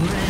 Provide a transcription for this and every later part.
Double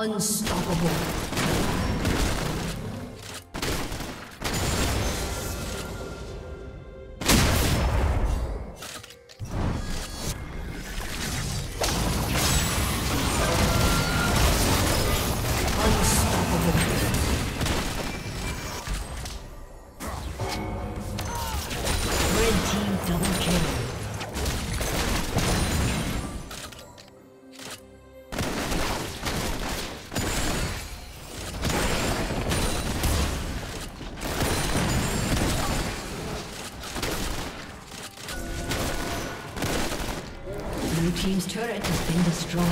Unstoppable. turret has been destroyed.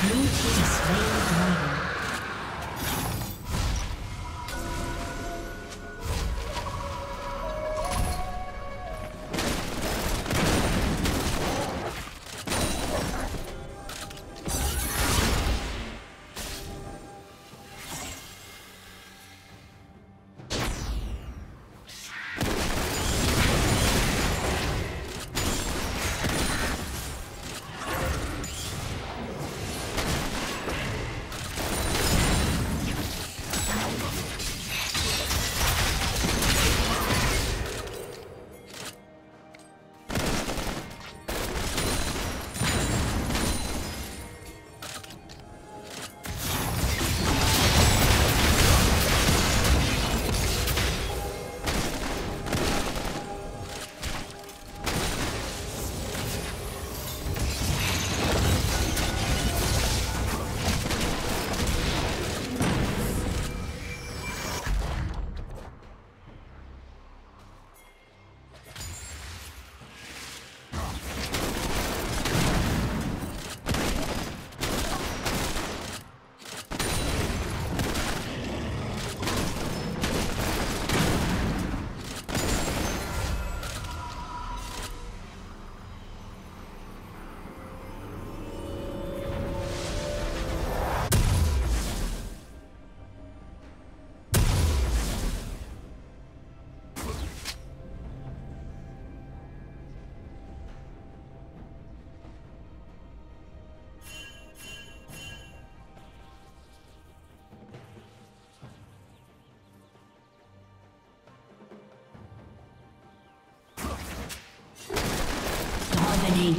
Blue team slain the dragon.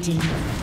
Dominating.